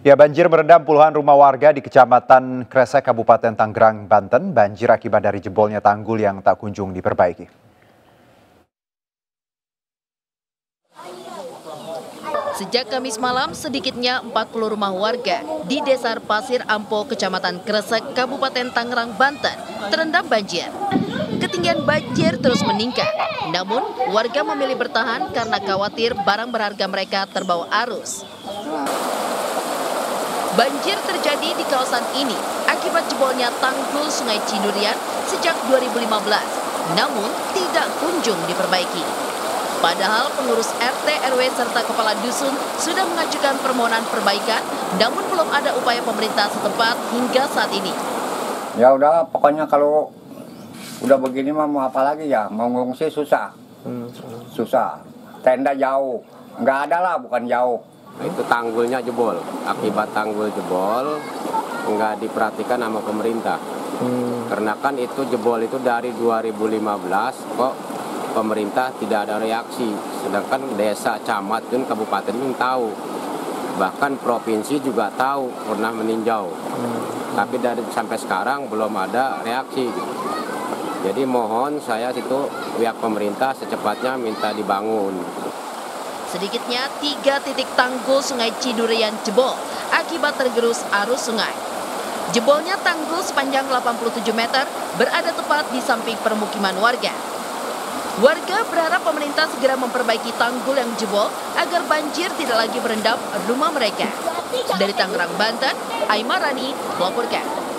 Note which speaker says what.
Speaker 1: Ya, banjir merendam puluhan rumah warga di Kecamatan Kresek, Kabupaten Tanggerang, Banten. Banjir akibat dari jebolnya tanggul yang tak kunjung diperbaiki.
Speaker 2: Sejak Kamis malam, sedikitnya 40 rumah warga di Desa Pasir Ampo, Kecamatan Kresek, Kabupaten Tangerang, Banten, terendam banjir. Ketinggian banjir terus meningkat, namun warga memilih bertahan karena khawatir barang berharga mereka terbawa arus. Banjir terjadi di kawasan ini akibat jebolnya tanggul Sungai Cidurian sejak 2015, namun tidak kunjung diperbaiki. Padahal pengurus RT, RW, serta kepala dusun sudah mengajukan permohonan perbaikan, namun belum ada upaya pemerintah setempat hingga saat ini.
Speaker 3: Ya udah, pokoknya kalau udah begini mah mau apa lagi ya, mau ngungsi susah. Susah. Tenda jauh, nggak ada lah, bukan jauh.
Speaker 4: Nah, itu tanggulnya jebol. Akibat tanggul jebol, nggak diperhatikan sama pemerintah. Karena kan itu jebol itu dari 2015 kok pemerintah tidak ada reaksi. Sedangkan desa, camat, dan kabupaten pun tahu. Bahkan provinsi juga tahu, pernah meninjau. Tapi dari sampai sekarang belum ada reaksi. Jadi mohon saya situ pihak pemerintah secepatnya minta dibangun.
Speaker 2: Sedikitnya tiga titik tanggul Sungai Cidurian jebol akibat tergerus arus sungai. Jebolnya tanggul sepanjang 87 meter berada tepat di samping permukiman warga. Warga berharap pemerintah segera memperbaiki tanggul yang jebol agar banjir tidak lagi merendam rumah mereka. Dari Tangerang, Banten, Aimarani melaporkan.